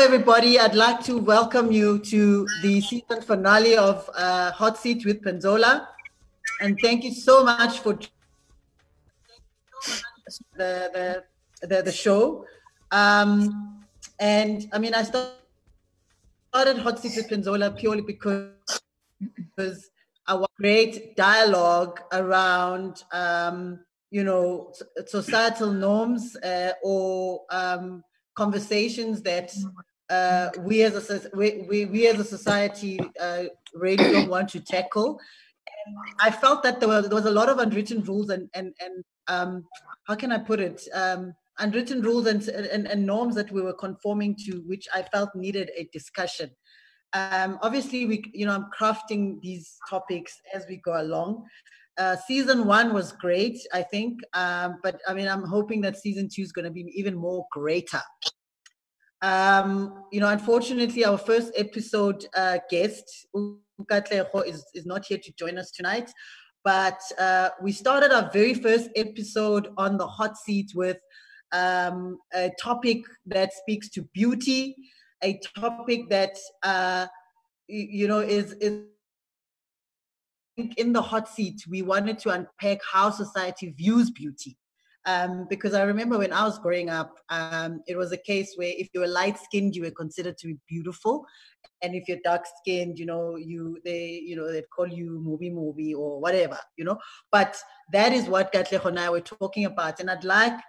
everybody. I'd like to welcome you to the season finale of uh, Hot Seat with Penzola. And thank you so much for the, the, the, the show. Um, and I mean, I started Hot Seat with Penzola purely because, because our great dialogue around, um, you know, societal norms uh, or um, conversations that uh, we as a we, we, we as a society uh, really don't want to tackle. And I felt that there was, there was a lot of unwritten rules and and and um, how can I put it? Um, unwritten rules and, and, and norms that we were conforming to, which I felt needed a discussion. Um, obviously, we you know I'm crafting these topics as we go along. Uh, season one was great, I think, um, but I mean I'm hoping that season two is going to be even more greater. Um, you know, unfortunately, our first episode uh, guest is is not here to join us tonight, but uh, we started our very first episode on the hot seat with um, a topic that speaks to beauty, a topic that uh, you know is is in the hot seat. We wanted to unpack how society views beauty. Um, because I remember when I was growing up, um, it was a case where if you were light skinned, you were considered to be beautiful, and if you're dark skinned, you know, you they you know they'd call you movie movie or whatever, you know. But that is what Katleho and I were talking about, and I'd like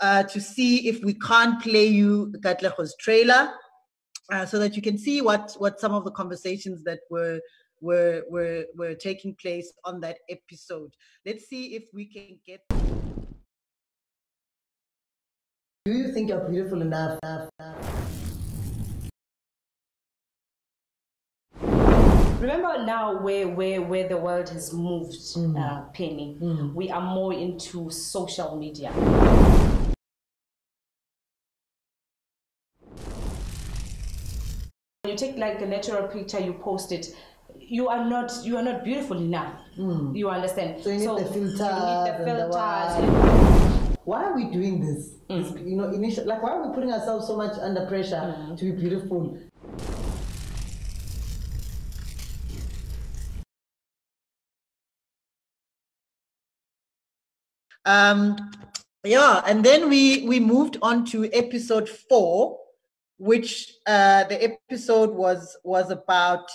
uh, to see if we can't play you Katleho's trailer uh, so that you can see what what some of the conversations that were were were were taking place on that episode. Let's see if we can get. Do you think you're beautiful enough? Remember now where where where the world has moved, mm. uh, Penny. Mm. We are more into social media. you take like a natural picture you post it you are not you are not beautiful enough mm. you understand so you need so the filters, you need the filters why are we doing this mm. you know initial like why are we putting ourselves so much under pressure mm. to be beautiful um yeah and then we we moved on to episode four which uh, the episode was was about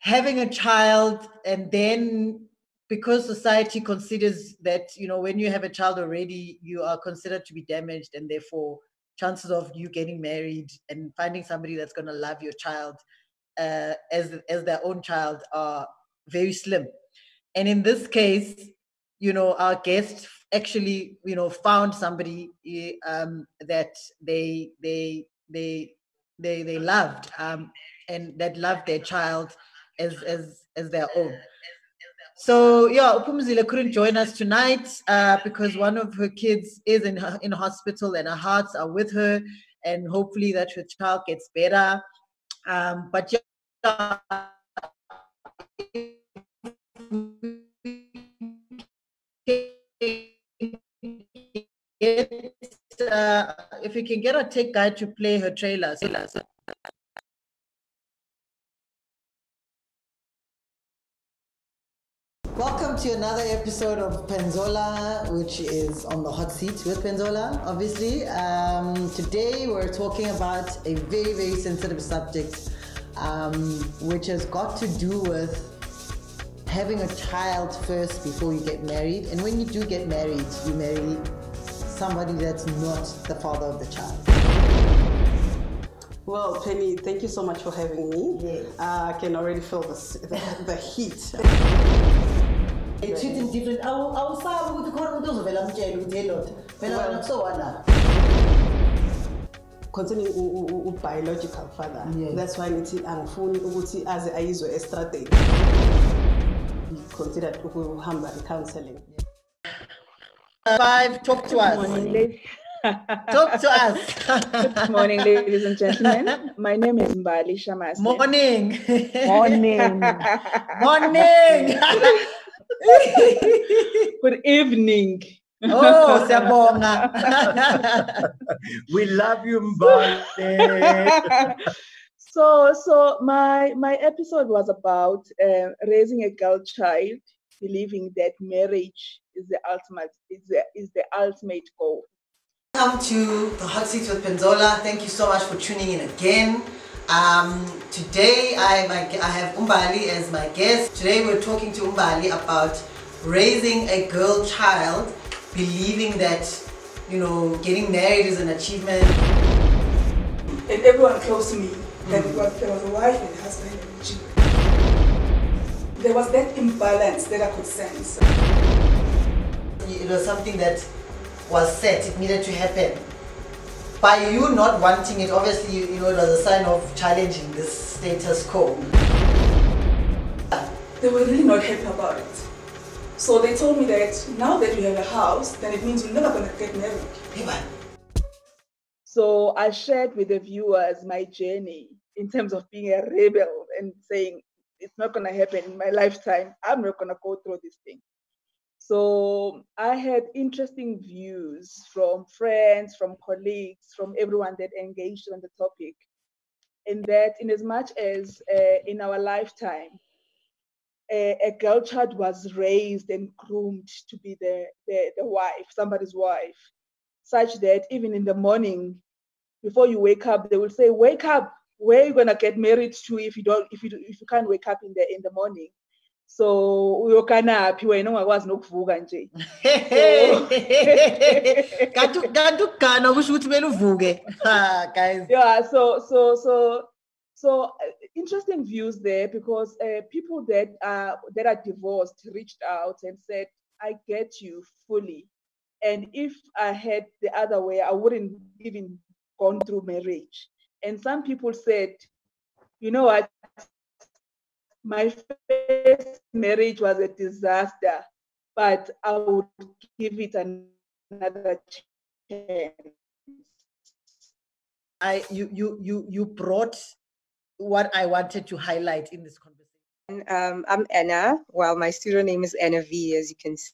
having a child and then because society considers that you know when you have a child already you are considered to be damaged and therefore chances of you getting married and finding somebody that's going to love your child uh, as as their own child are very slim and in this case you know our guest actually you know found somebody eh, um, that they they they they they loved um, and that loved their child as as as their own. So yeah, Upumzile couldn't join us tonight uh, because one of her kids is in in hospital and her hearts are with her, and hopefully that her child gets better. Um, but yeah, uh, if we can get a tech guy to play her trailers. Welcome to another episode of Penzola, which is on the hot seat with Penzola, obviously. Um, today we're talking about a very, very sensitive subject, um, which has got to do with having a child first before you get married. And when you do get married, you marry somebody that's not the father of the child? Well, Penny, thank you so much for having me. Yes. Uh, I can already feel the, the, the heat. treating different awusabi ukuthi khona umuntu ozovela amtshele ukuthi eloda phela wena kusowana concerning u-biological father yes. that's why ngithi angifuni ukuthi aze ayizwe estradeni considered ukuhamba i-counseling Five, talk to us. Morning, talk to us. Good morning, ladies and gentlemen. My name is Mbali Shamas. Morning. Morning. morning. Good evening. Oh, siyabonga. we love you, Mbale. so, so my my episode was about uh, raising a girl child, believing that marriage is the ultimate is the is the ultimate goal. Welcome to the Hot Seat with Penzola. Thank you so much for tuning in again. Um, today I, my, I have Umbali as my guest. Today we're talking to Umbali about raising a girl child, believing that, you know, getting married is an achievement. And everyone close to me, that mm. was, there was a wife and a husband and children. There was that imbalance that I could sense. It was something that was set, it needed to happen. By you not wanting it, obviously, you know, it was a sign of challenging this status quo. They were really not happy about it. So they told me that now that you have a house, then it means you're never going to get married. So I shared with the viewers my journey in terms of being a rebel and saying it's not going to happen in my lifetime. I'm not going to go through this thing. So I had interesting views from friends, from colleagues, from everyone that engaged on the topic. And that, in as much as uh, in our lifetime, a, a, girl child was raised and groomed to be the, the, the wife, somebody's wife, such that even in the morning, before you wake up, they will say, "Wake up! Where are you gonna get married to if you don't if you if you can't wake up in the in the morning?" So uyokanaphi wena ungakwazi nokuvuka nje? Kanti ukugana kusho ukuthi kumele uvuke. Guys. Yeah so so so so uh, interesting views there because uh, people that are that are divorced reached out and said i get you fully. And if i had the other way i wouldn't even gone through marriage. And some people said you know what my first marriage was a disaster, but I would give it another chance. I you you you you brought what I wanted to highlight in this conversation. Um, I'm Anna. Well, my studio name is Anna V, as you can see.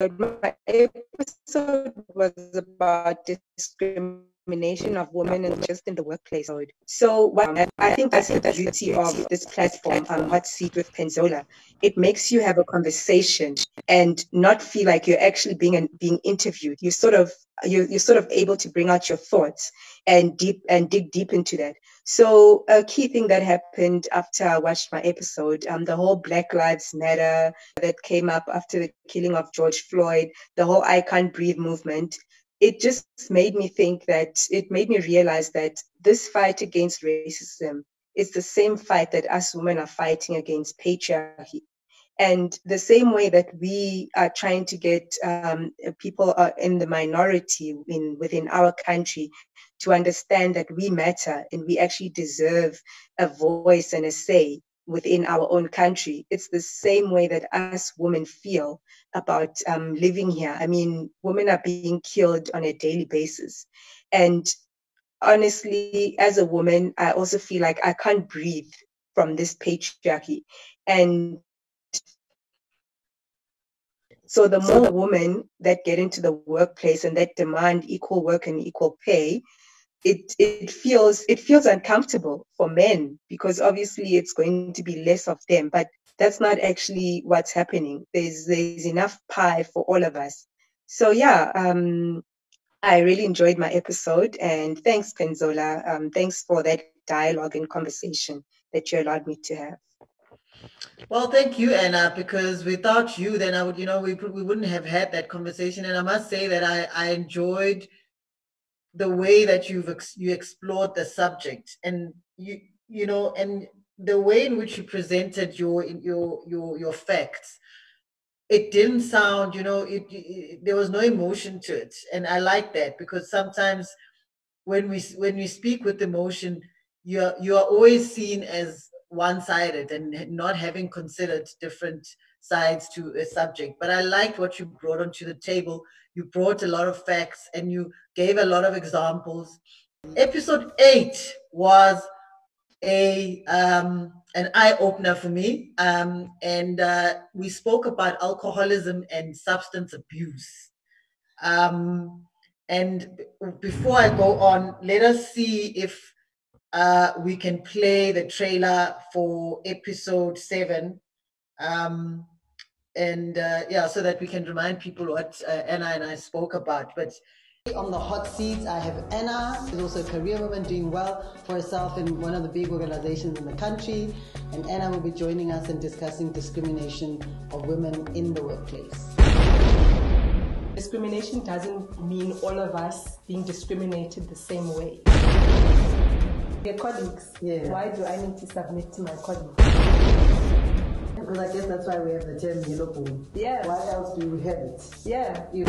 My episode was about discrimination discrimination of women and just in the workplace. So what I think that's the beauty of this platform, um, Hot Seat with Penzola. It makes you have a conversation and not feel like you're actually being being interviewed. You sort of you you're sort of able to bring out your thoughts and deep and dig deep into that. So a key thing that happened after I watched my episode, um, the whole Black Lives Matter that came up after the killing of George Floyd, the whole I Can't Breathe movement, it just made me think that it made me realize that this fight against racism is the same fight that us women are fighting against patriarchy. And the same way that we are trying to get um, people uh, in the minority in, within our country to understand that we matter and we actually deserve a voice and a say within our own country. It's the same way that us women feel about um, living here. I mean, women are being killed on a daily basis. And honestly, as a woman, I also feel like I can't breathe from this patriarchy. And so the more women that get into the workplace and that demand equal work and equal pay, it it feels it feels uncomfortable for men because obviously it's going to be less of them but that's not actually what's happening. There's there's enough pie for all of us. So yeah um i really enjoyed my episode and thanks penzola. Um thanks for that dialogue and conversation that you allowed me to have. Well, thank you, Anna, because without you, then I would, you know, we, we wouldn't have had that conversation. And I must say that I, I enjoyed the way that you've ex- you explored the subject and you you know and the way in which you presented your your your your facts it didn't sound you know it, it, there was no emotion to it. And i like that because sometimes when we when we speak with emotion you're you are always seen as one-sided and not having considered different sides to a subject but i liked what you brought onto the table you brought a lot of facts and you gave a lot of examples. Episode eight was a um, an eye opener for me, um, and uh, we spoke about alcoholism and substance abuse. Um, and before I go on, let us see if uh, we can play the trailer for episode seven. Um, and uh, yeah, so that we can remind people what uh, Anna and I spoke about. But on the hot seats, I have Anna, who's also a career woman doing well for herself in one of the big organizations in the country. And Anna will be joining us and discussing discrimination of women in the workplace. Discrimination doesn't mean all of us being discriminated the same way. Your colleagues, Yeah. why do I need to submit to my colleagues? Because I guess that's why we have the term yellow bone. Yeah. Why else do we have it? Yeah. You-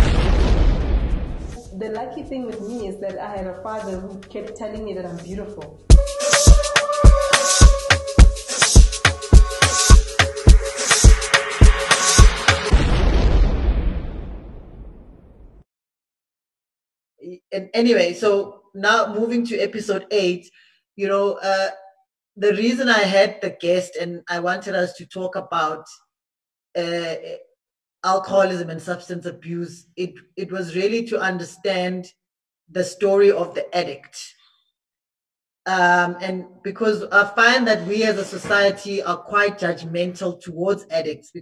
The lucky thing with me is that I had a father who kept telling me that I'm beautiful. and anyway, so now moving to episode eight, you know, uh, the reason I had the guest and I wanted us to talk about uh, alcoholism and substance abuse, it it was really to understand the story of the addict. Um, and because I find that we as a society are quite judgmental towards addicts.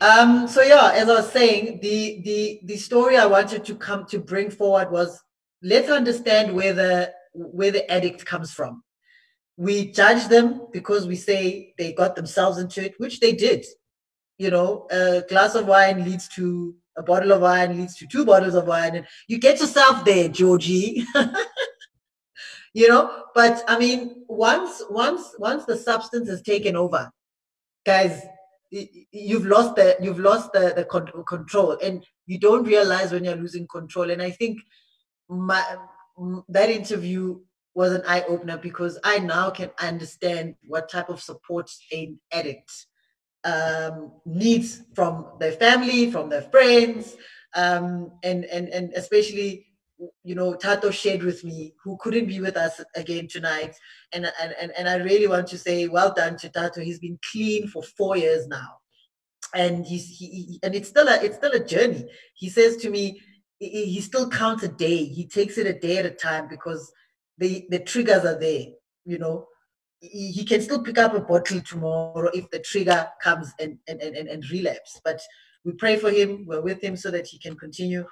Um, so yeah, as I was saying, the the the story I wanted to come to bring forward was let's understand where the where the addict comes from. We judge them because we say they got themselves into it, which they did. You know, a glass of wine leads to a bottle of wine leads to two bottles of wine, and you get yourself there, Georgie. you know, but I mean, once once once the substance is taken over, guys, you've lost the you've lost the the con- control, and you don't realize when you're losing control. And I think my that interview was an eye opener because I now can understand what type of support an addict um, needs from their family, from their friends, um, and and and especially you know Tato shared with me who couldn't be with us again tonight, and and and, I really want to say well done to Tato. He's been clean for four years now, and he's he, he and it's still a it's still a journey. He says to me he still counts a day. He takes it a day at a time because the the triggers are there. You know, he, he can still pick up a bottle tomorrow if the trigger comes and and, and, and, relapse. But we pray for him. We're with him so that he can continue.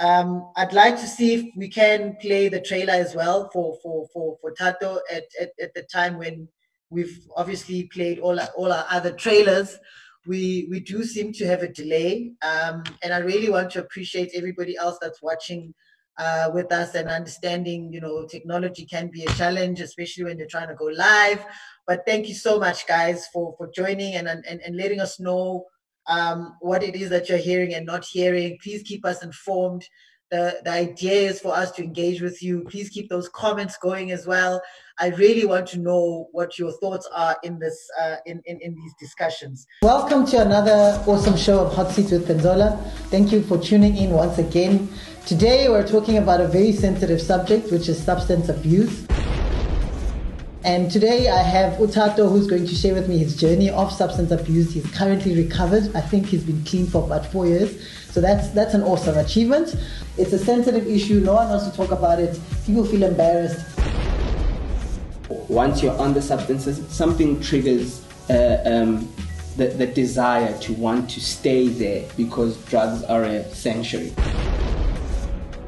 Um, I'd like to see if we can play the trailer as well for for for for Tato at, at, at the time when we've obviously played all our, all our other trailers. We we do seem to have a delay, um, and I really want to appreciate everybody else that's watching uh, with us and understanding. You know, technology can be a challenge, especially when you're trying to go live. But thank you so much, guys, for for joining and and, and letting us know um, what it is that you're hearing and not hearing. Please keep us informed. The, the idea is for us to engage with you. Please keep those comments going as well. I really want to know what your thoughts are in this uh, in, in, in these discussions. Welcome to another awesome show of Hot Seats with Penzola. Thank you for tuning in once again. Today we're talking about a very sensitive subject, which is substance abuse. And today I have Utato who's going to share with me his journey of substance abuse. He's currently recovered. I think he's been clean for about four years. So that's that's an awesome achievement. It's a sensitive issue. No one wants to talk about it. People feel embarrassed. once you're on the substances, something triggers uh, um, the, the desire to want to stay there because drugs are a sanctuary.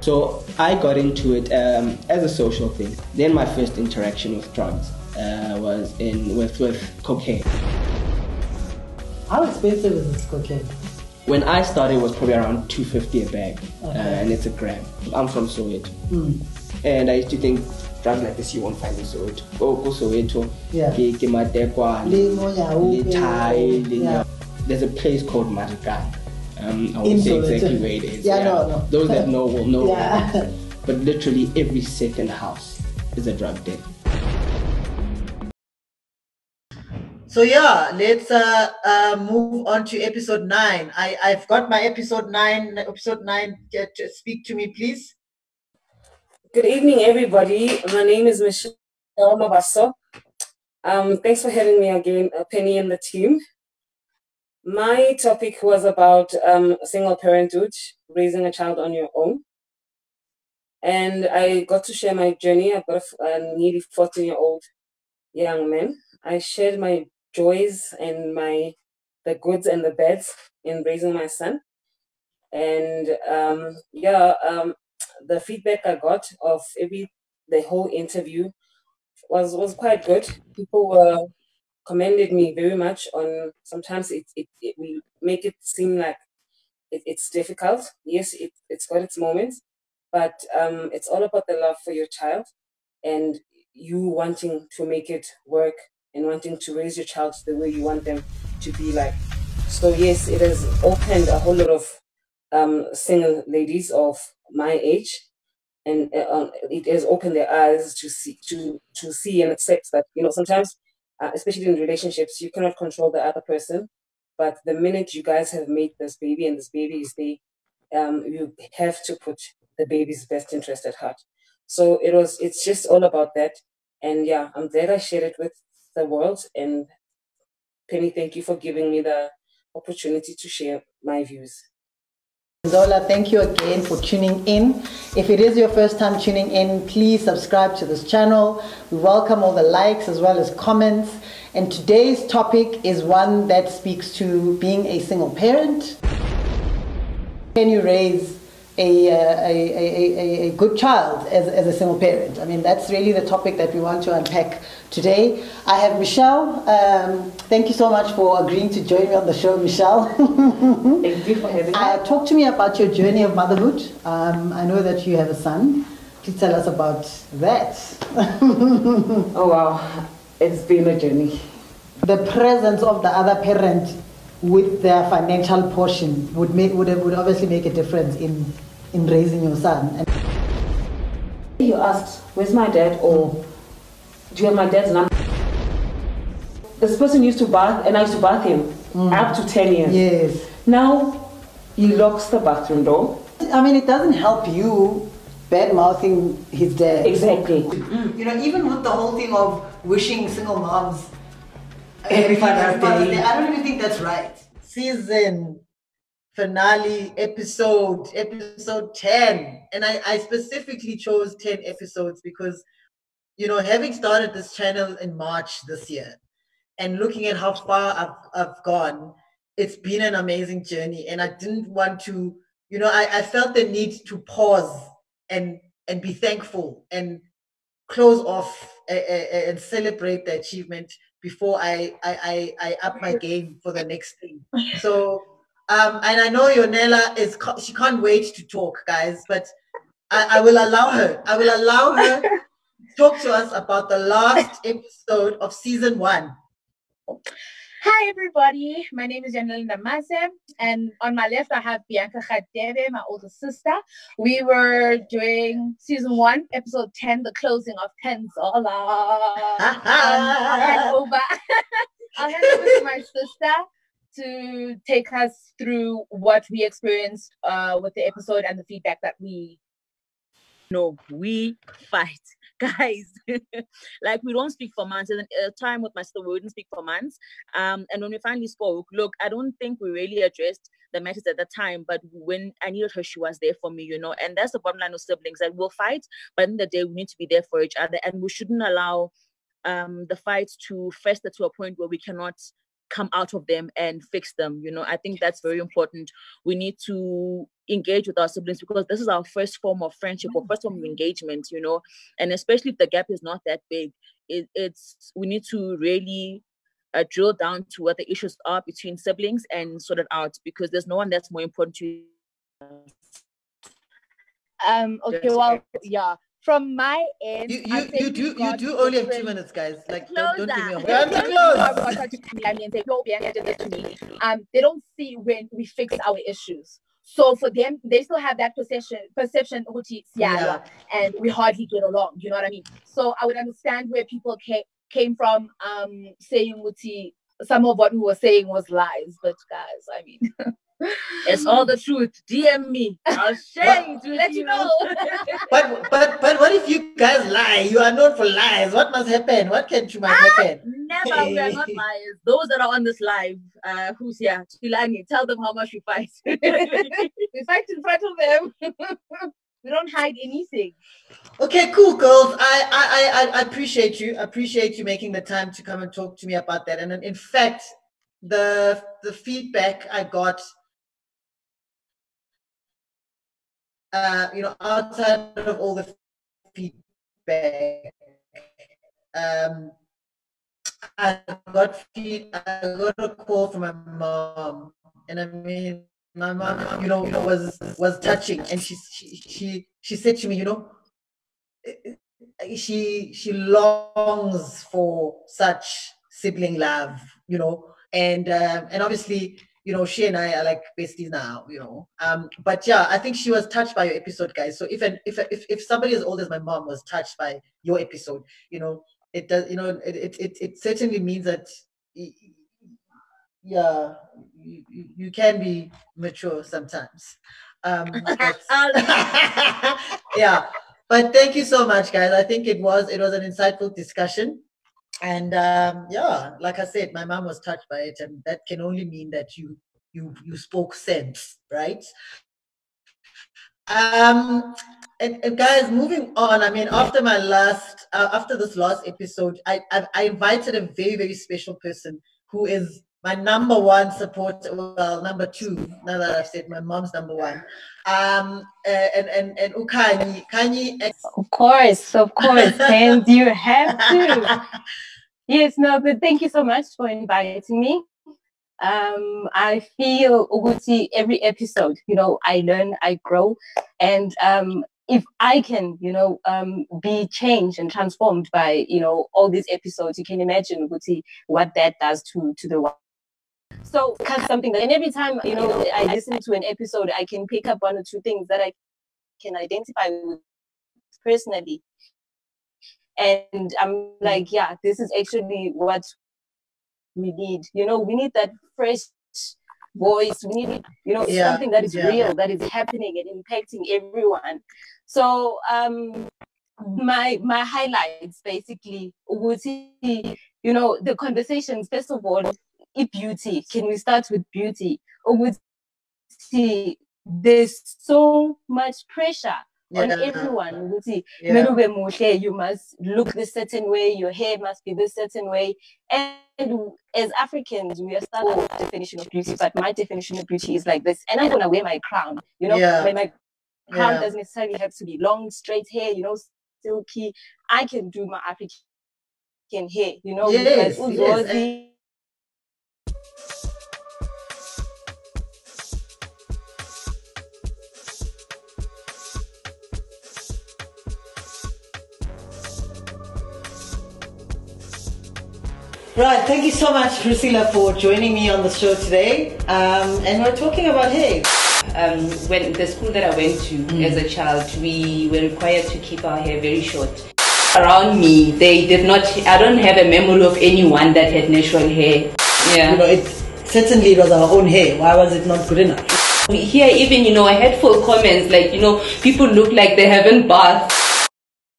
So I got into it um, as a social thing. Then my first interaction with drugs uh, was in with, with cocaine. How expensive is this cocaine? When I started, it was probably around 250 a bag, uh, and it's a gram. I'm from Soweto. And I used to think drugs like this you won't find in Soweto. Go, go Soweto. Yeah. Ke- ke Matekwane, Le Moyao, le Thai, yeah. There's a place called Marikana. Um, I won't say exactly where it is. Yeah, no, no. Those that know will know. Yeah. But literally every second house is a drug den. So yeah, let's uh, uh, move on to episode nine. I I've got my episode nine. Episode nine. Get, speak to me, please. Good evening, everybody. My name is Michelle Mabaso. Um, thanks for having me again, uh, Penny and the team. My topic was about um, single parenthood, raising a child on your own. And I got to share my journey. I've got a, a nearly 14 year old young man. I shared my joys and my the goods and the bads in raising my son. And um, yeah, um, the feedback I got of every the whole interview was was quite good. People were commended me very much on sometimes it, it, it we make it seem like it, it's difficult. Yes, it, it's got its moments, but um, it's all about the love for your child and you wanting to make it work and wanting to raise your child the way you want them to be like. So yes, it has opened a whole lot of um, single ladies of my age, and uh, um, it has opened their eyes to see to to see and accept that you know sometimes, uh, especially in relationships, you cannot control the other person, but the minute you guys have made this baby and this baby is there, um, you have to put the baby's best interest at heart. So it was. It's just all about that, and yeah, I'm glad I shared it with the world. And Penny, thank you for giving me the opportunity to share my views. Zola, thank you again for tuning in. If it is your first time tuning in, please subscribe to this channel. We welcome all the likes as well as comments. And today's topic is one that speaks to being a single parent. Can you raise a, uh, a, a, a, good child as, as a single parent. I mean, that's really the topic that we want to unpack today. I have Michelle. Um, thank you so much for agreeing to join me on the show, Michelle. thank you for having me. Uh, talk to me about your journey of motherhood. Um, I know that you have a son. Please tell us about that. oh, wow. It's been a journey. The presence of the other parent with their financial portion would make would, would obviously make a difference in in raising your son. And you asked, "Where's my dad?" or "Do you have my dad's number?" This person used to bath, and I used to bath him mm. up to ten years. Yes. Now he locks the bathroom door. I mean, it doesn't help you bad mouthing his dad. Exactly. You know, even with the whole thing of wishing single moms every Father's Day. I don't even think that's right. Season finale episode, episode 10. And I, I specifically chose 10 episodes because, you know, having started this channel in March this year and looking at how far I've, I've gone, it's been an amazing journey. And I didn't want to, you know, I, I felt the need to pause and and be thankful and close off and celebrate the achievement before I, I, I, I up my game for the next thing. So, um, and I know Yonela is, she can't wait to talk, guys, but I, I will allow her. I will allow her to talk to us about the last episode of season one. Hi, everybody. My name is Janelinda Maze, and on my left, I have Bianca Khadebe, my older sister. We were doing season one, episode 10, the closing of Penzola. I'll hand over. I'll hand over to my sister to take us through what we experienced uh, with the episode and the feedback that we. No, we fight guys, like we don't speak for months. And a time with my sister, we wouldn't speak for months. Um, and when we finally spoke, look, I don't think we really addressed the matters at the time, but when I needed her, she was there for me, you know. And that's the bottom line of siblings that we'll fight, but in the day we need to be there for each other, and we shouldn't allow um the fight to fester to a point where we cannot come out of them and fix them you know? I think that's very important. We need to engage with our siblings because this is our first form of friendship or first form of engagement you know? And especially if the gap is not that big it, it's we need to really uh, drill down to what the issues are between siblings and sort it out because there's no one that's more important to you. Um okay well yeah from my end, you you, you do you do only have two minutes, guys. Like don't, don't give me a time to close. um, they don't see when we fix our issues. So for them, they still have that perception perception yeah. and we hardly get along. You know what I mean? So I would understand where people came came from um saying some of what we were saying was lies, but guys, I mean It's all the truth. DM me. I'll share it with Let you know. But but but what if you guys lie? You are known for lies. What must happen? What can you might happen? Never. We are not liars. Those that are on this live, uh, who's here? Tulani, tell them how much we fight. we fight in front of them. we don't hide anything. Okay, cool, girls. I, I I I appreciate you. I appreciate you making the time to come and talk to me about that. And in fact, the the feedback I got, uh, you know, outside of all the feedback, um, I got feed, I got a call from my mom, and I mean, my mom, you know, was was touching, and she she she, she said to me, you know, she she longs for such sibling love, you know, and um, and obviously you know she and I are like besties now, you know. Um, but yeah, I think she was touched by your episode, guys. So if an if if if somebody as old as my mom was touched by your episode, you know, it does, you know, it it it, it certainly means that. Yeah, you, you can be mature sometimes. Um, but- yeah, but thank you so much, guys. I think it was it was an insightful discussion, and um, yeah, like I said, my mom was touched by it, and that can only mean that you you you spoke sense, right? Um, and, and guys, moving on. I mean, after my last uh, after this last episode, I, I I invited a very very special person who is my number one support well number two now that i've said my mom's number one um uh, and and and ukani kani Of course, of course, and you have to. Yes, no, but thank you so much for inviting me. Um, I feel Uguti every episode, you know, I learn, I grow, and um, if I can, you know, um, be changed and transformed by, you know, all these episodes, you can imagine Uguti what that does to to the world. So, something that, and every time, you know, I listen to an episode, I can pick up one or two things that I can identify with personally. And I'm like, yeah, this is actually what we need. You know, we need that fresh voice. We need, you know, Yeah, something that is yeah. real, that is happening and impacting everyone. So, um, my my highlights basically would you know the conversations first of all beauty can we start with beauty or with see, there's so much pressure on Yeah. everyone ukuthi Yeah. kumele ube muhle, you must look this certain way your hair must be this certain way and as africans we are starting with definition of beauty but my definition of beauty is like this and i'm gonna wear my crown you know Yeah. my, my crown Yeah. doesn't necessarily have to be long straight hair you know silky i can do my african hair you know Yes, because yes, Right, thank you so much, Priscilla, for joining me on the show today. Um, and we're talking about hair. Um, when the school that I went to as a child, we were required to keep our hair very short. Around me, they did not. I don't have a memory of anyone that had natural hair. Yeah. You know, it certainly was our own hair. Why was it not good enough? Here, even you know I had full comments like you know people look like they haven't bathed.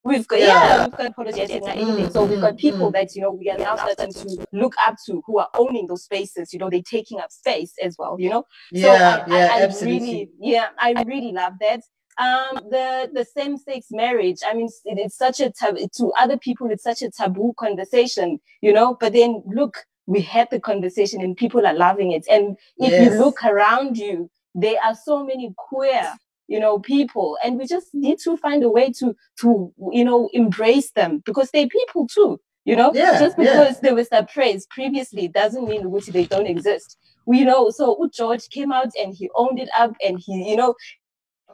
We've got Yeah. yeah, we've got and everything. So we've got people that you know we are now starting to look up to who are owning those spaces. You know, they're taking up space as well. You know, Yeah, so I, yeah, I, I absolutely. really, yeah, I really love that. Um, the the same sex marriage. I mean, it, it's such a tab- to other people. It's such a taboo conversation. You know, but then look, we had the conversation and people are loving it. And if Yes. you look around you, there are so many queer you know people. And we just need to find a way to to you know embrace them because they're people too you know? Yeah, just yeah. because they were suppressed previously doesn't mean which they don't exist. We know so george came out and he owned it up and he you know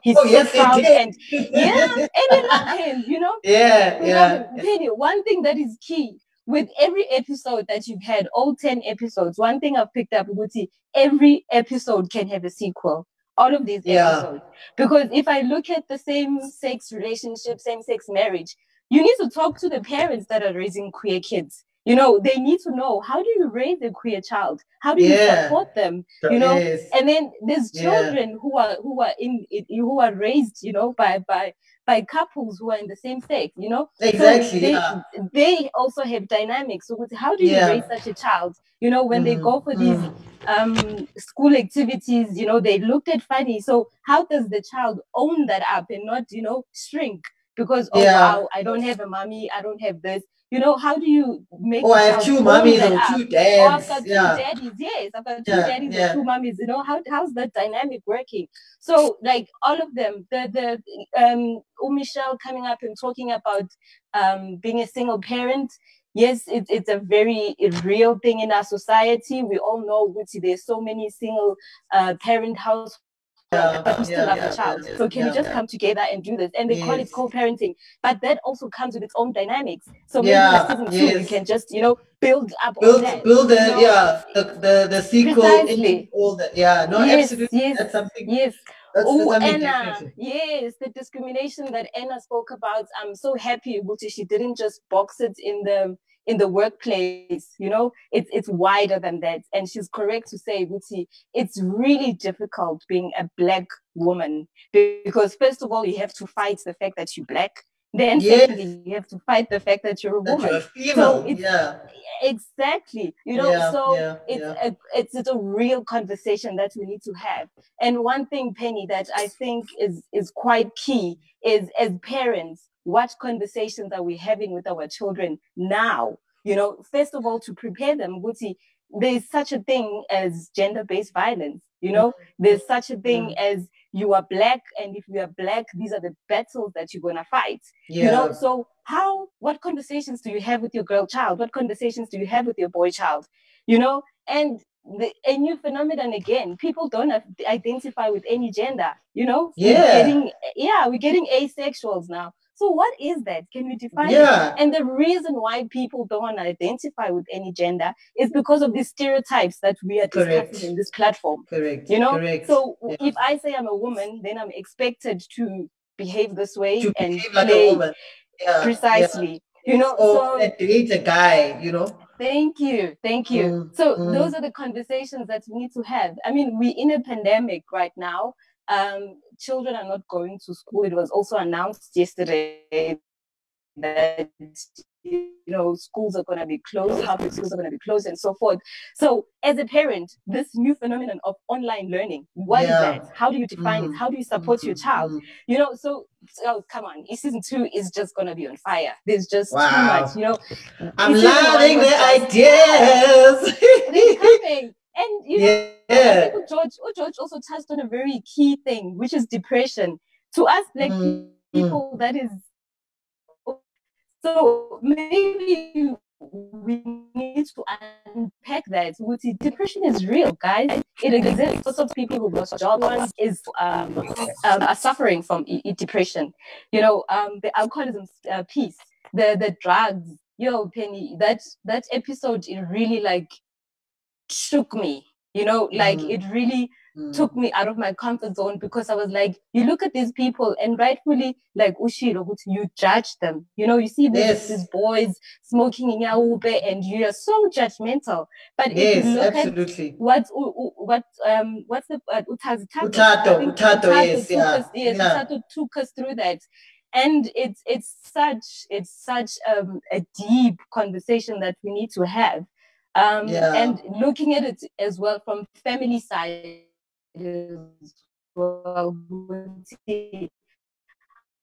he's Oh, so yes, proud and yeah and we love him you know? Yeah, we yeah. Penny, one thing that is key with every episode that you've had all 10 episodes one thing i've picked up Uguti, every episode can have a sequel all of these Yeah. episodes because if I look at the same sex relationship, same sex marriage, you need to talk to the parents that are raising queer kids. You know they need to know how do you raise a queer child how do you Yeah. support them you know Yes. and then there's Yeah. children who are who are in who are raised you know by by by couples who are in the same sex you know So Exactly, they, yeah. they also have dynamics so with- how do you Yeah. raise such a child you know when they Mm, go for these mm. um school activities you know they looked at funny so how does the child own that up and not you know shrink because oh Yeah. wow i don't have a mommy i don't have this you know how do you make Oh, I have two own mummies that or up? two Oh, dads, I've got two yeah. daddies yes i've got two Yeah, daddies yeah. and two mummies you know how, how's that dynamic working so like all of them the the um Michelle coming up and talking about um being a single parent yes it, it's a very real thing in our society we all know Wuti, there's so many single uh parent households Yeah, but we still yeah, love yeah, the child so can we just come together and do this? And they call it co-parenting but that also comes with its own dynamics. So maybe Yeah, season two you can just you know build up build that. build the you know? yeah the the, the sequel Precisely. all that yeah no yes, absolutely yes, that's something yes. that's, oh, Anna, yes, the discrimination that Anna spoke about. I'm so happy, Uguti, she didn't just box it in the in the workplace. You know, it's it's wider than that, and she's correct to say, Uguti, it's really difficult being a black woman because first of all, you have to fight the fact that you're black. Then Yes. secondly, you have to fight the fact that you're a woman. you're a So female it's yeah exactly you know Yeah, so yeah, it's yeah. a it's, it's a real conversation that we need to have and one thing penny that i think is is quite key is as parents what conversations are we having with our children now? You know first of all to prepare them Guti, there's such a thing as gender-based violence you know? Mm-hmm. There's such a thing mm-hmm. as you are black and if you are black these are the battles that you're going to fight you know? So how what conversations do you have with your girl child? What conversations do you have with your boy child? You know? And the, a new phenomenon again people don't identify with any gender you know? We're Yeah. getting, yeah we're getting asexuals now so what is that? Can we define Yeah. it and the reason why people don't want to identify with any gender is because of the stereotypes that we are Correct. discussing in this platform correct you know? correct. So Yeah. if i say i'm a woman then i'm expected to behave this way to and behave like play a woman. Yeah precisely you know? Or so date a guy you know? Thank you thank you. Mm, so mm. those are the conversations that we need to have. I mean we're in a pandemic right now um children are not going to school. It was also announced yesterday that you know schools are going to be closed public schools are going to be closed and so forth. So as a parent this new phenomenon of online learning what is Yeah. that? How do you define it? Mhm, how do you support your child? Mhm. you know so oh come on season two is just going to be on fire. There's just too much you know? I'm loving the ideas. Coming. And you know, Yeah. George, oh, George also touched on a very key thing, which is depression. To us black Mm, people, that is so maybe we need to unpack that. With depression is real, guys. It exists. Lots of people who lost jobs is um, um, are suffering from e- e- depression. You know, um, the alcoholism uh, piece, the the drugs. Yo, Penny, that that episode it really like shook me. You know, like Mm. it really Mm. took me out of my comfort zone because I was like, you look at these people and rightfully like Ushiro, you judge them. You know, you see these, Yes. these boys smoking in Yaube and you are so judgmental. But if yes you look absolutely at what what um what's the uh, Utazi Tato, Utato, Utato, yes, took yeah, us, yes, yeah. Utato took us through that. And it's it's such it's such um, a deep conversation that we need to have. Um, Yeah. and looking at it as well from family side as well.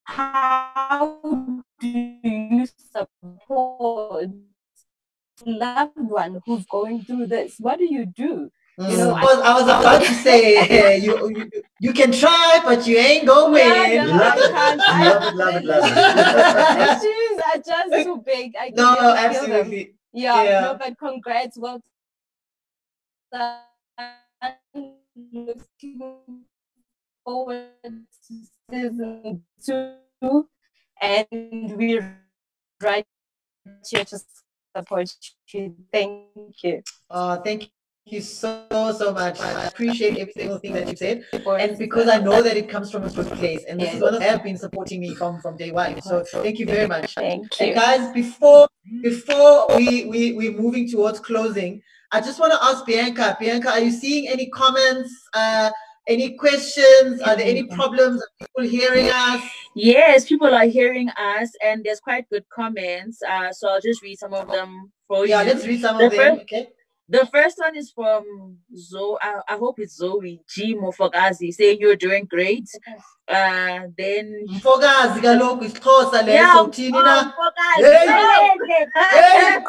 How do you support loved one who's going through this? What do you do? You know, Mm. I was, I was about to say you, you you can try, but you ain't gonna win. Yeah, no, I can't. Love it, love it, love it. the shoes are just too big. I can No, never absolutely. Yeah, Yeah. no, but congrats. Well done. Looking forward to season two, and we're right here to support you. Thank you. Oh, thank you so so much. I appreciate every single thing that you said, and because I know that it comes from a good place, and this is Yes. what have been supporting me from from day one. So thank you very much. Thank And you. guys, before before we, we, we're moving towards closing, I just want to ask Bianca. Bianca, are you seeing any comments, uh, any questions? Are there any problems? Are people hearing us? Yes, people are hearing us, and there's quite good comments. Uh, so I'll just read some of them for Yeah, you. Yeah, let's read some The of them. first- Okay. The first one is from Zoe. I, I hope it's Zoe G Mofogazi saying you're doing great. Uh, then Mfogazi kaloku isixhosa leso Yeah, uthini oh, na? Mfogazi. Hey!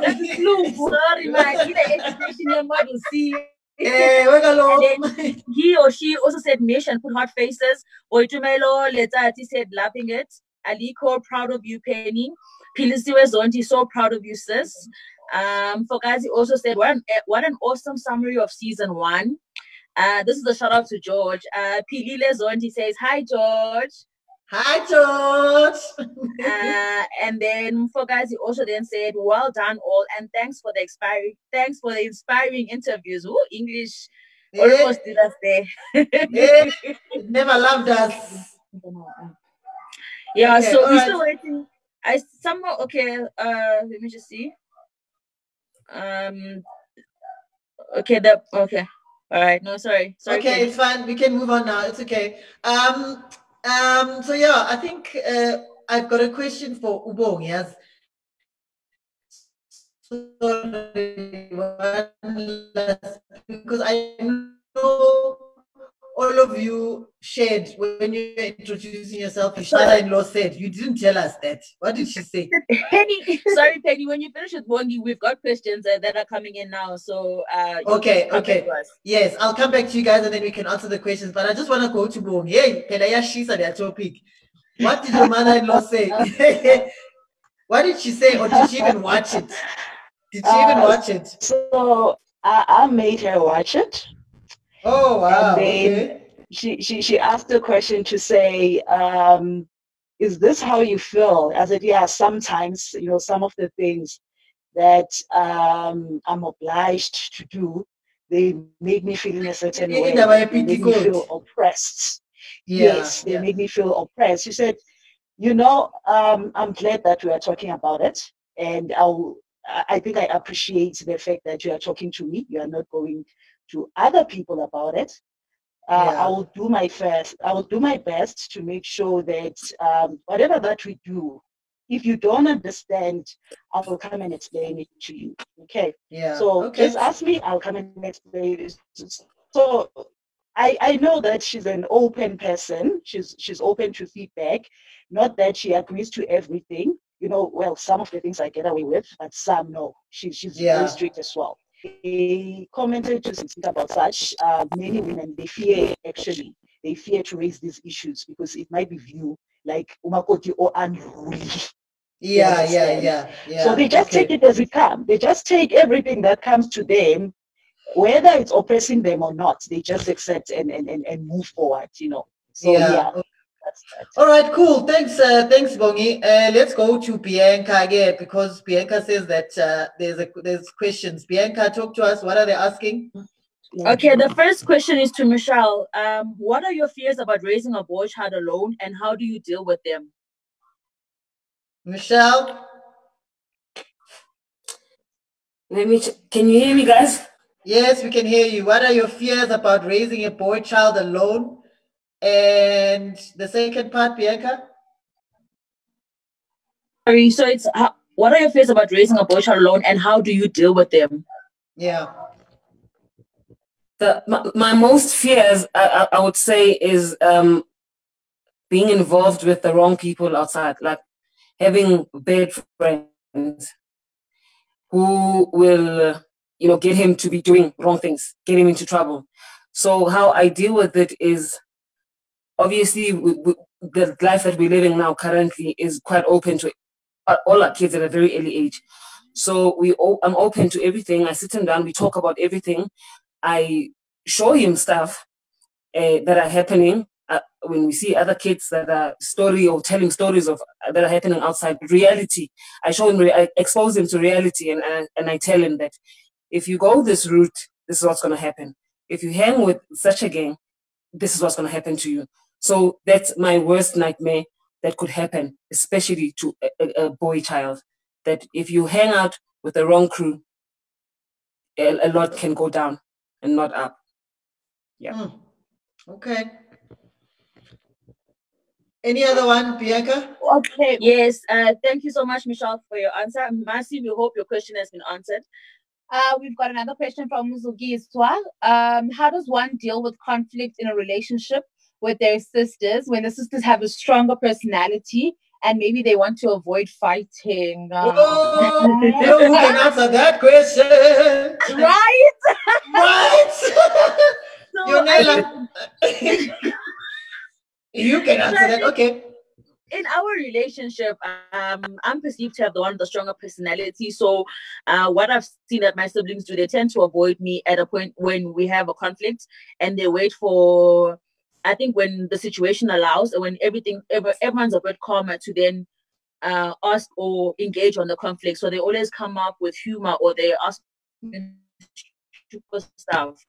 Hey! Sorry, man. Ile education yemali C. Ewe kaloku. And then he or she also said mish and put hot faces. Oitumelo Letati said lapping it. Aliko, proud of you, Penny. Pilisiwe Zonti, so proud of you, sis. Um, Fogazi also said, what an, what an awesome summary of season one. Uh, this is a shout out to George. Uh, Pilile Zonti says, Hi, George. Hi, George. uh, and then Fogazi also then said, Well done, all, and thanks for the inspiring, thanks for the inspiring interviews. Ooh, English Yeah. almost did us there. Yeah. Never loved us. Yeah, Okay, so we're right. still waiting. I somehow okay. Uh, let me just see. Um. Okay. The okay. All right. No, sorry. Sorry. Okay, it's fine. We can move on now. It's okay. Um, um, so yeah, I think uh, I've got a question for Ubong. Yes. Sorry, because I know all of you shared when you were introducing yourself. Your father-in-law said you didn't tell us that. What did she say? Penny, sorry, Penny. When you finish with Bongi, we've got questions uh, that are coming in now. So uh. Okay, just come back okay. Yes, I'll come back to you guys and then we can answer the questions. But I just want to go to Boom. Hey, Pelaya Shisa, their topic. What did your mother-in-law say? what did she say, or did she even watch it? Did she even Uh, watch it? So I, I made her watch it. Oh wow! And then Okay. she, she she asked a question to say, um, is this how you feel? I said, yeah, sometimes, you know, some of the things that um, I'm obliged to do, they make me feel in a certain In way. They make me feel oppressed. Yeah, yes, they yeah. make me feel oppressed. She said, you know, um, I'm glad that we are talking about it. And I'll, I I think I appreciate the fact that you are talking to me. You are not going to other people about it. Uh, Yeah. I will do my first. I will do my best to make sure that um, whatever that we do, if you don't understand, I will come and explain it to you. Okay. Yeah. So okay. just ask me. I'll come and explain it. So I I know that she's an open person. She's she's open to feedback. Not that she agrees to everything. You know, well, some of the things I get away with, but some no. She, she's Yeah. very strict as well. They commented to speak about such. Uh, many women they fear actually they fear to raise these issues because it might be viewed like umakoti or unruly. Yeah, yeah, yeah, yeah. So they just okay. take it as it comes. They just take everything that comes to them, whether it's oppressing them or not. They just accept and and, and, and move forward. You know. So Yeah. yeah. All right, cool. Thanks, uh, thanks, Bongi. Uh, let's go to Bianca again because Bianca says that uh, there's a there's questions. Bianca, talk to us. What are they asking? Okay, the first question is to Michelle. Um, what are your fears about raising a boy child alone, and how do you deal with them? Michelle. Let me. Can you hear me, guys? Yes, we can hear you. What are your fears about raising a boy child alone? And the second part, Bianca. Sorry, so it's uh, what are your fears about raising a boy child alone, and how do you deal with them? Yeah. the my, my most fears I, I, I would say is um being involved with the wrong people outside like having bad friends who will you know get him to be doing wrong things get him into trouble so how i deal with it is obviously we, we, the life that we're living now currently is quite open to uh, all our kids at a very early age so we i'm open to everything i sit him down we talk about everything I show him stuff uh, that are happening uh, when we see other kids that are story or telling stories of that are happening outside reality. I show him, I expose him to reality, and and, and I tell him that if you go this route, this is what's going to happen. If you hang with such a gang, this is what's going to happen to you. So that's my worst nightmare that could happen, especially to a, a, a boy child. that if you hang out with the wrong crew, a, a lot can go down and not up. Yeah. Mm. Okay. Any other one, Bianca? Okay. Yes. Uh, thank you so much, Michelle, for your answer. Mercy, we hope your question has been answered. Uh, we've got another question from Muzuki Iswa. Um, how does one deal with conflict in a relationship with their sisters when the sisters have a stronger personality and maybe they want to avoid fighting? Uh, oh, you know who can answer that question? right? right? So You're You can answer that. Okay. in our relationship, um, I'm perceived to have the one with the stronger personality. So, uh, what I've seen that my siblings do, they tend to avoid me at a point when we have a conflict, and they wait for, I think, when the situation allows, and when everything, ever, everyone's a bit calmer to then uh, ask or engage on the conflict. So they always come up with humor, or they ask stuff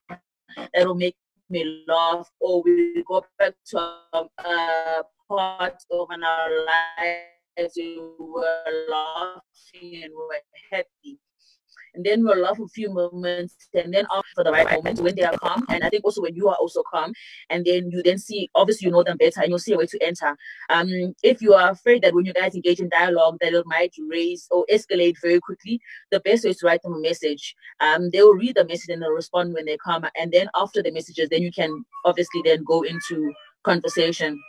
that'll make me laugh, or we go back to a, a part of our lives we were laughing and we were happy. And then we'll laugh a few moments, and then after the right moment, when they are calm, and I think also when you are also calm, and then you then see, obviously you know them better, and you'll see a way to enter. Um, if you are afraid that when you guys engage in dialogue, that it might raise or escalate very quickly, the best way is to write them a message. Um, they will read the message and they'll respond when they come, and then after the messages, then you can obviously then go into conversation.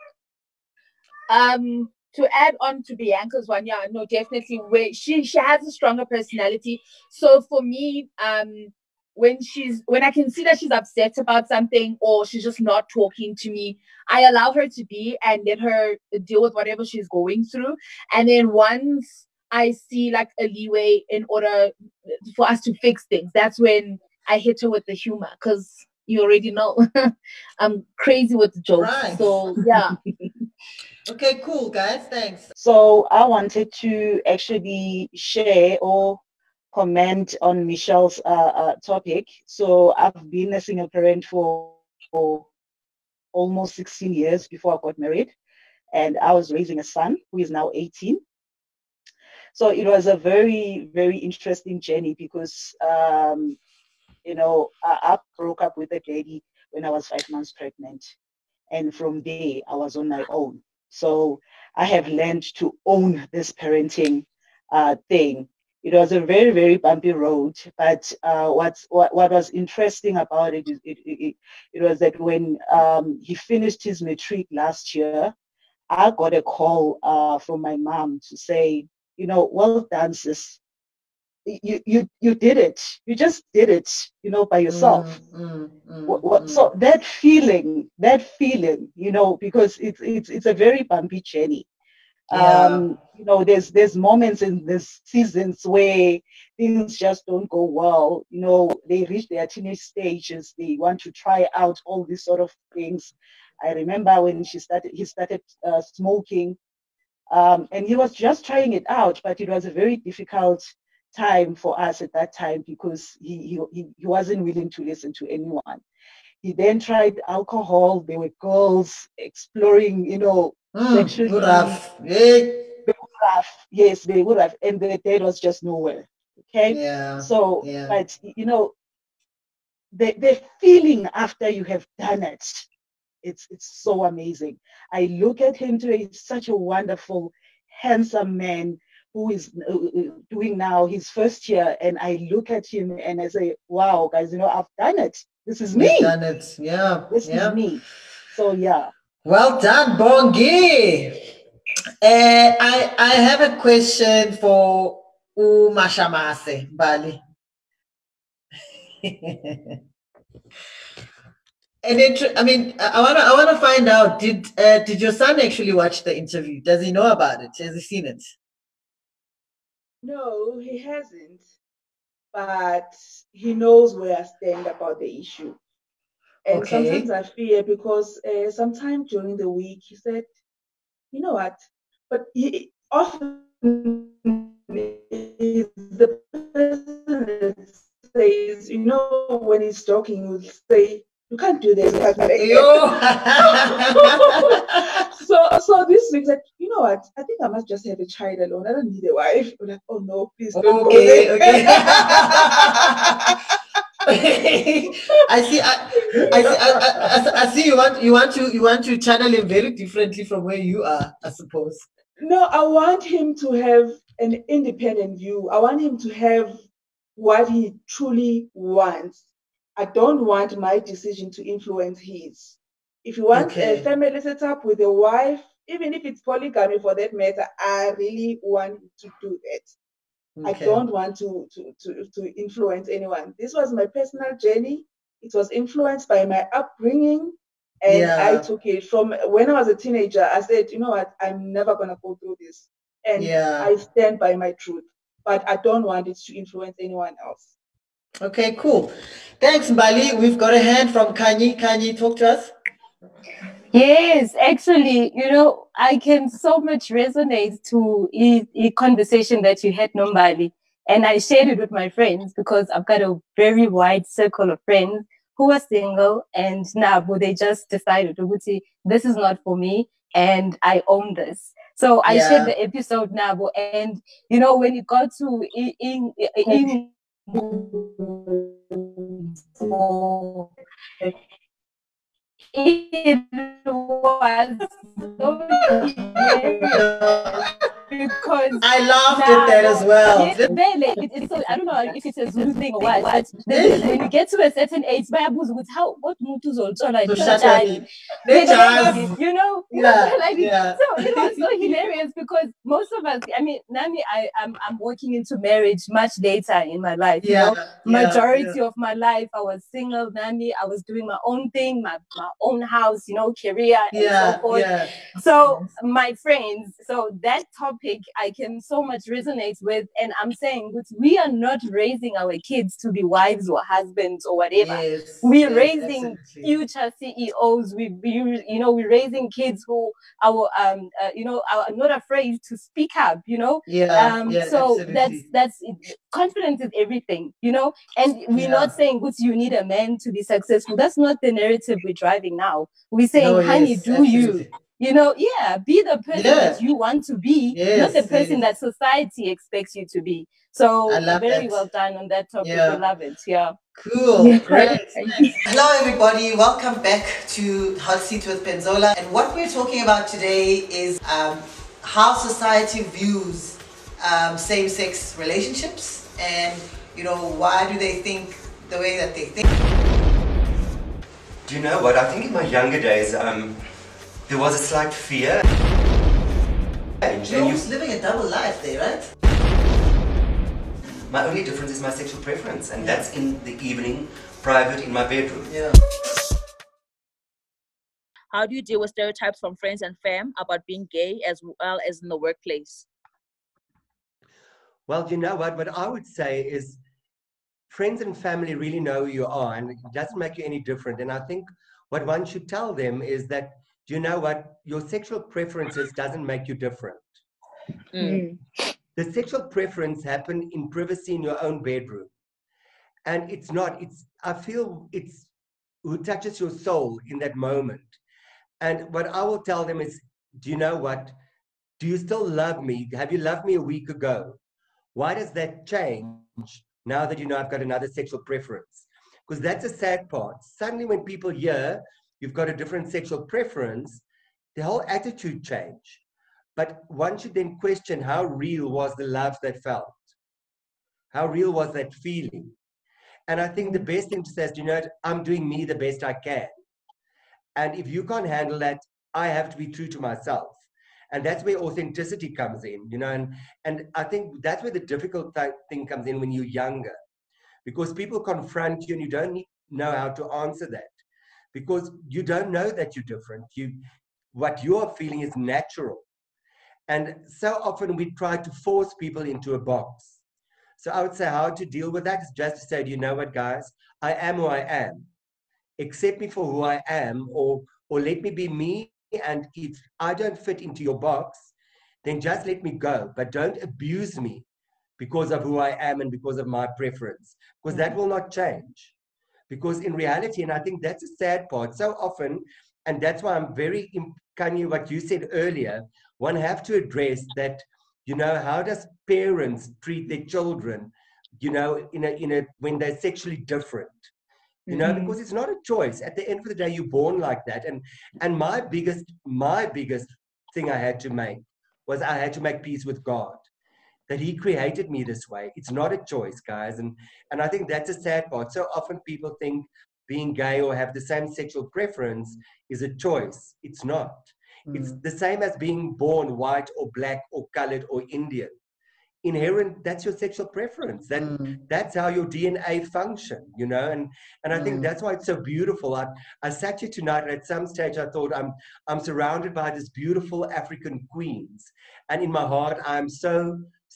um to add on to Bianca's one, yeah, no, definitely where she she has a stronger personality. So for me, um when she's when I can see that she's upset about something or she's just not talking to me, I allow her to be and let her deal with whatever she's going through. And then once I see like a leeway in order for us to fix things, that's when I hit her with the humor because you already know I'm crazy with jokes. Right. So yeah. Okay, cool, guys. Thanks. So I wanted to actually share or comment on Michelle's uh, uh, topic. So I've been a single parent for, for almost 16 years before I got married, and I was raising a son who is now 18. So it was a very, very interesting journey because, um, you know, I, I broke up with a daddy when I was five months pregnant. And from there, I was on my own. So I have learned to own this parenting uh, thing. It was a very, very bumpy road, but uh, what's, what, what was interesting about it, is it, it, it was that when um, he finished his matric last year, I got a call uh, from my mom to say, you know, well done, sis. You, you, you did it. You just did it, you know, by yourself. Mm, mm, What, what, so that feeling, that feeling, you know, because it's it's it's a very bumpy journey. Yeah. Um, you know, there's there's moments in this seasons where things just don't go well. You know, they reach their teenage stages, they want to try out all these sort of things. I remember when she started, he started uh, smoking, um, and he was just trying it out, but it was a very difficult time for us at that time because he, he, he wasn't willing to listen to anyone. He then tried alcohol. There were girls exploring, you know, Mm, sexually. good have. Yeah. They would have, yes, they would have, and the dad was just nowhere. Okay. Yeah. So, yeah. but you know, the the feeling after you have done it, it's it's so amazing. I look at him today; he's such a wonderful, handsome man who is uh, uh, doing now his first year, and I look at him and I say, "Wow, guys, you know, I've done it. This is me. You've done it. Yeah. This yeah. is me." So yeah. Well done, Bongi. Uh, I I have a question for Umashamase Bali. And it, I mean, I I wanna, I wanna find out. Did, uh, did your son actually watch the interview? Does he know about it? Has he seen it? No, he hasn't. But he knows where I stand about the issue. And Okay. sometimes I fear because uh, sometime during the week he said, you know what? But he often is the person that says, you know, when he's talking, he will say, you can't do this. you can't do that." Yo. so, so this week, like, you know what? I think I must just have a child alone. I don't need a wife. I'm like, oh no, please don't go there." okay. I see. I, I see. I, I- I see. You want. You want to. You want to channel him very differently from where you are. I suppose. No, I want him to have an independent view. I want him to have what he truly wants. I don't want my decision to influence his. If you want Okay. a family setup with a wife, even if it's polygamy for that matter, I really want to do that. I don't want to, to, to, to influence anyone. This was my personal journey. It was influenced by my upbringing. And I took it from when I was a teenager. I said, you know what, I'm never going to go through this. And Yeah. I stand by my truth. But I don't want it to influence anyone else. Okay. Cool. Thanks, Mbali. We've got a hand from Kanye. Kanye, talk to us. Yes, actually, you know, I can so much resonate to a, conversation that you had, Nombali. And I shared it with my friends because I've got a very wide circle of friends who are single and now they just decided, Uguti, this is not for me and I own this. So I Yeah. shared the episode now and you know when it got to in, in, in it was so because I laughed at that as well. Vele, it- it's so, I don't know if it's a Zulu thing or what, but then when you get to a certain age, bayabuza ukuthi how what umuntu uzoluthola Ushadani. They Nejazi. don't- you know, Yeah, like, yeah. so it was so hilarious because most of us, I mean, Nami, I, I'm, I'm walking into marriage much later in my life. you Yeah, know? yeah, Majority yeah. of my life, I was single, Nami. I was doing my own thing, my, my own house, you know, career and Yeah, so forth. yeah. So my friends, so that topic I can so much resonate with, and I'm saying, but we are not raising our kids to be wives or husbands or whatever. Yes, we're yes, raising absolutely. future CEOs. We, we, you know, we're raising kids who are, um, uh, you know, are not afraid to speak up. You know, Yeah, Um, yeah, so absolutely. that's that's it. confidence is everything. You know, and we're Yeah. not saying, "Good, you need a man to be successful." That's not the narrative we're driving now. We're saying, No, "Honey, yes, do absolutely. You know, yeah, be the person Yeah. that you want to be, not the person yes. that society expects you to be. So I love very that. well done on that topic. Yeah. We love it. Yeah. Cool, Yeah. great. Hello, everybody. Welcome back to Hot Seat with Penzola. And what we're talking about today is um, how society views um, same-sex relationships, and you know why do they think the way that they think. Do you know what? I think in my younger days, um, there was a slight fear. You're And you, almost living a double life there, right? my only difference is my sexual preference, and that's in the evening, private, in my bedroom. Yeah. How do you deal with stereotypes from friends and fam about being gay as well as in the workplace? Well, you know what? What I would say is friends and family really know who you are, and it doesn't make you any different. And I think what one should tell them is that, do you know what? Your sexual preferences doesn't make you different. Mm. The sexual preference happen in privacy in your own bedroom. And it's not, it's, I feel it's who touches your soul in that moment. And what I will tell them is, do you know what? Do you still love me? Have you loved me a week ago? Why does that change now that you know I've got another sexual preference? Because that's a sad part. Suddenly, when people hear you've got a different sexual preference, the whole attitude change. But one should then question how real was the love they felt? How real was that feeling? And I think the best thing to say is, you know, I'm doing me the best I can. And if you can't handle that, I have to be true to myself. And that's where authenticity comes in, you know. And, and I think that's where the difficult thi- thing comes in when you're younger, because people confront you and you don't know how to answer that because you don't know that you're different. You, what you're feeling is natural. And so often we try to force people into a box. So I would say how to deal with that is just to say, do you know what, guys? I am who I am. Accept me for who I am, or or let me be me. And if I don't fit into your box, then just let me go. But don't abuse me because of who I am and because of my preference, because that mm-hmm. will not change. Because in reality, and I think that's a sad part, so often and that's why I'm very Kanye, what you said earlier, one have to address that, you know, how does parents treat their children, you know, in a in a when they're sexually different? You know, Mm-hmm. because it's not a choice. At the end of the day, you're born like that. And and my biggest, my biggest thing I had to make was I had to make peace with God. That He created me this way. It's not a choice, guys. And and I think that's a sad part. So often people think being gay or have the same sexual preference is a choice. It's not. It's the same as being born white or black or colored or Indian. Inherent, that's your sexual preference. That that's how your DNA function, you know. And and I think Mm. that's why it's so beautiful. I, I sat here tonight, and at some stage, I thought I'm I'm surrounded by these beautiful African queens, and in my heart, I'm so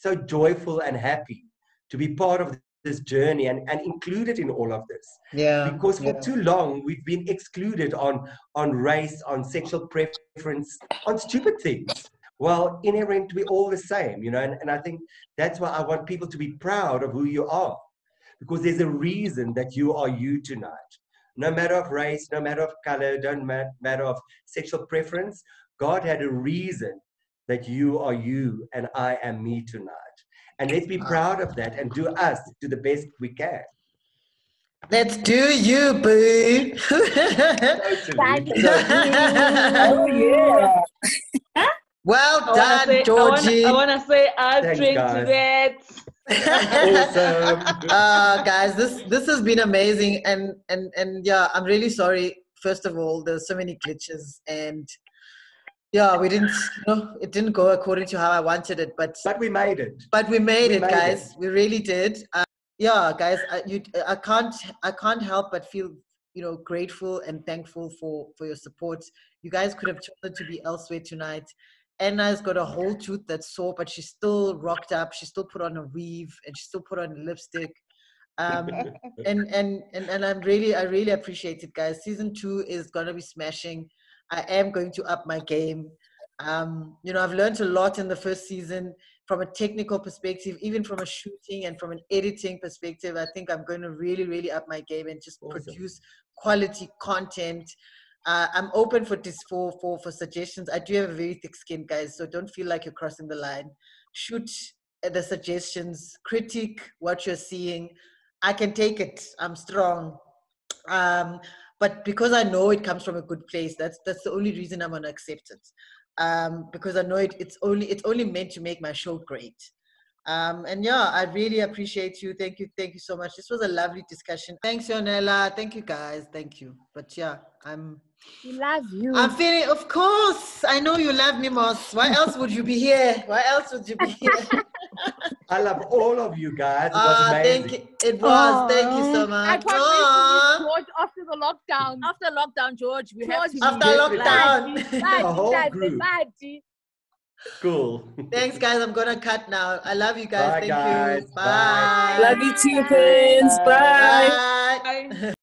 so joyful and happy to be part of this journey and, and included in all of this. Yeah. Because for yeah. too long we've been excluded on on race, on sexual preference, on stupid things. Well, inherent, we're all the same, you know, and, and I think that's why I want people to be proud of who you are. Because there's a reason that you are you tonight. No matter of race, no matter of color, don't matter of sexual preference, God had a reason that you are you and I am me tonight. And let's be proud of that and do us to the best we can. Let's do you, boo. Oh, yeah. Well I done, say- I wanna- Georgie. I want to say I'll Thanks, drink guys. to that. awesome. uh, guys, this this has been amazing, and and and yeah, I'm really sorry. First of all, there's so many glitches, and yeah, we didn't, know, it didn't go according to how I wanted it, but but we made it. But we made We it, made guys. We really did. Uh, yeah, guys, I, you, I can't, I can't help but feel, you know, grateful and thankful for for your support. You guys could have chosen to be elsewhere tonight. Anna's got a whole tooth that's sore, but she's still rocked up. She still put on a weave and she still put on lipstick. Um, and, and and and I'm really, I really appreciate it, guys. Season two is gonna be smashing. I am going to up my game. Um, you know, I've learned a lot in the first season from a technical perspective, even from a shooting and from an editing perspective. I think I'm going to really, really up my game and just produce quality content. Uh, I'm open for this for, for for suggestions. I do have a very thick skin, guys, so don't feel like you're crossing the line. Shoot at the suggestions, critique what you're seeing. I can take it. I'm strong. Um, but because I know it comes from a good place, that's that's the only reason I'm gonna accept it. Um, because I know it, it's only it's only meant to make my show great. Um, and yeah, I really appreciate you. Thank you, thank you so much. This was a lovely discussion. Thanks, Yonella. Thank you, guys. Thank you. But yeah, I'm We love you. I'm feeling. Of course, I know you love me, Moss. Why else would you be here? Why else would you be here? I love all of you guys. It was Ah, amazing. thank you. It was. Thank you so I much. can't wait to George after the lockdown. After lockdown, George, we have to After meet. lockdown. Bye, The whole bye, group. bye, bye. Cool. Thanks, guys. I'm gonna cut now. I love you guys. Bye, Thank guys. you. Bye. Bye. Love you too, Prince. Bye. Bye.